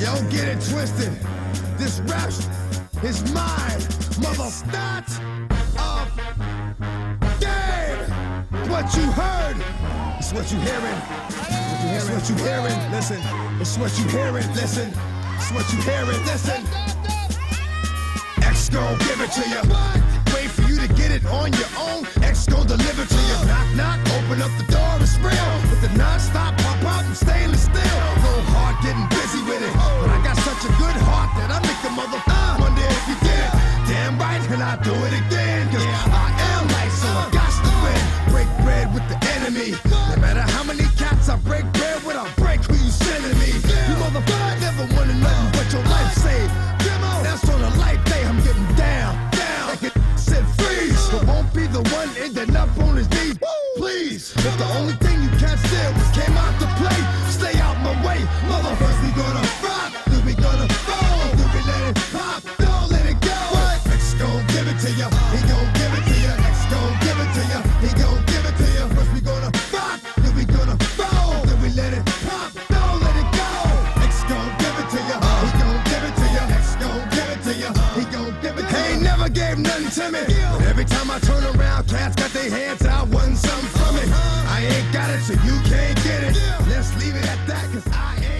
Don't get it twisted. This rap is mine, mother. Not of game. What you heard is what you hearing. It's what you hearing. Listen. It's what you hearing. Listen. It's what you hearing. Listen. X gon' give it to you. Wait for you to get it on your I do it again. Cause I am light, so I got to win. Break bread with the enemy. No matter how many cats I break bread with, I'll break who you sending me. You motherfucker never wanted nothing but your life saved. That's on a light day, I'm getting down, down. Like said freeze, but won't be the one ending up on his knees. Please, if the only thing you can't steal was came out to play, gave nothing to me. But every time I turn around, cats got their hands out, wanting something from it. I ain't got it, so you can't get it. Let's leave it at that, cause I ain't.